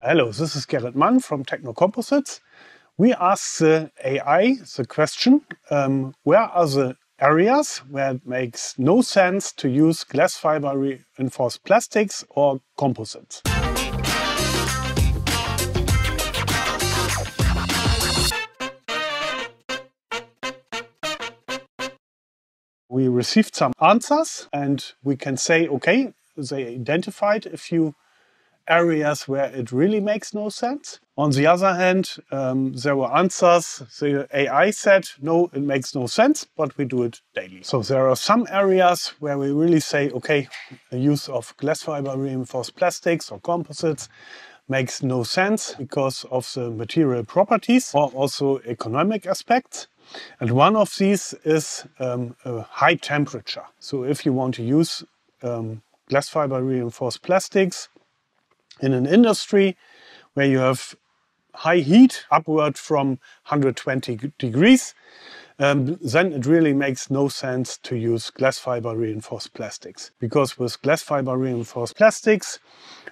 Hello, this is Gerrit Mann from Techno Composites. We asked the AI the question, um, where are the areas where it makes no sense to use glass fiber reinforced plastics or composites? We received some answers and we can say, okay, they identified a few areas where it really makes no sense. On the other hand, um, there were answers. The AI said, no, it makes no sense, but we do it daily. So there are some areas where we really say, okay, the use of glass fiber reinforced plastics or composites makes no sense because of the material properties or also economic aspects. And one of these is um, a high temperature. So if you want to use um, glass fiber reinforced plastics in an industry where you have high heat upward from 120 degrees, um, then it really makes no sense to use glass fiber reinforced plastics. Because with glass fiber reinforced plastics,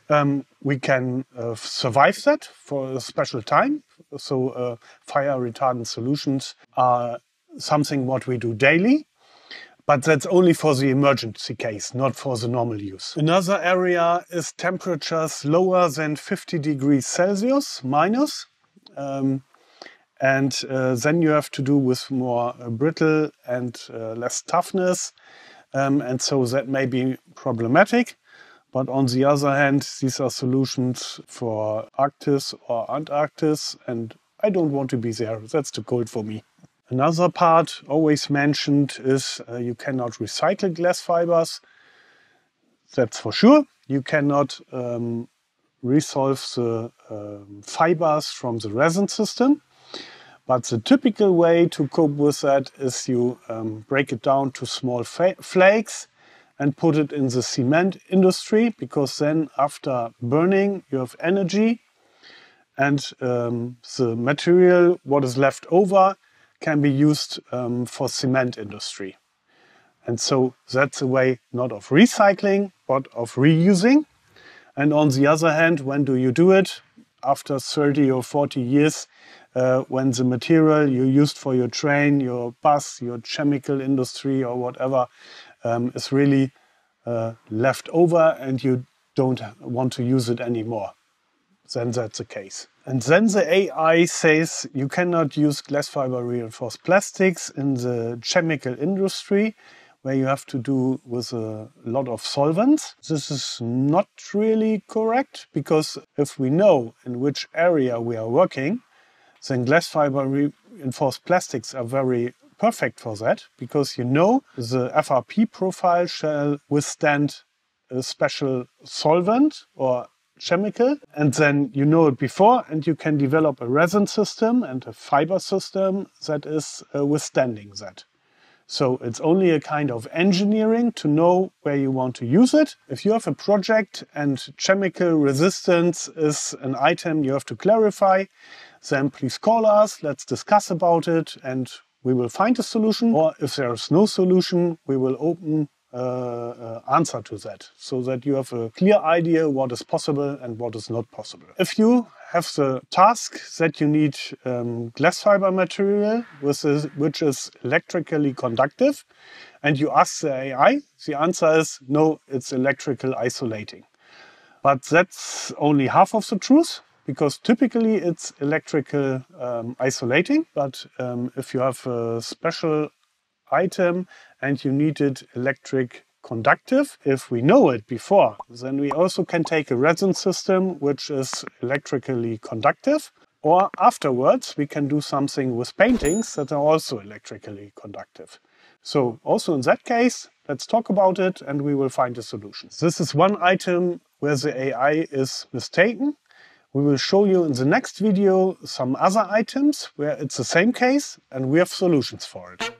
um, we can uh, survive that for a special time. So uh, fire retardant solutions are something what we do daily. But that's only for the emergency case, not for the normal use. Another area is temperatures lower than 50 degrees Celsius minus. Um, and uh, then you have to do with more uh, brittle and uh, less toughness. Um, and so that may be problematic. But on the other hand, these are solutions for Arctis or Antarctis. And I don't want to be there. That's too cold for me. Another part always mentioned is uh, you cannot recycle glass fibers. That's for sure. You cannot um, resolve the um, fibers from the resin system. But the typical way to cope with that is you um, break it down to small flakes and put it in the cement industry because then after burning you have energy and um, the material, what is left over, can be used um, for cement industry. And so that's a way not of recycling, but of reusing. And on the other hand, when do you do it? After 30 or 40 years, uh, when the material you used for your train, your bus, your chemical industry or whatever um, is really uh, left over and you don't want to use it anymore, then that's the case. And then the AI says you cannot use glass fiber reinforced plastics in the chemical industry where you have to do with a lot of solvents. This is not really correct because if we know in which area we are working, then glass fiber reinforced plastics are very perfect for that because you know the FRP profile shall withstand a special solvent or chemical and then you know it before and you can develop a resin system and a fiber system that is uh, withstanding that. So it's only a kind of engineering to know where you want to use it. If you have a project and chemical resistance is an item you have to clarify, then please call us, let's discuss about it and we will find a solution. Or if there is no solution, we will open uh, uh, answer to that so that you have a clear idea what is possible and what is not possible. If you have the task that you need um, glass fiber material which is electrically conductive and you ask the AI, the answer is no, it's electrical isolating. But that's only half of the truth because typically it's electrical um, isolating. But um, if you have a special item and you need it electric conductive. If we know it before, then we also can take a resin system which is electrically conductive. Or afterwards, we can do something with paintings that are also electrically conductive. So also in that case, let's talk about it and we will find a solution. This is one item where the AI is mistaken. We will show you in the next video some other items where it's the same case and we have solutions for it.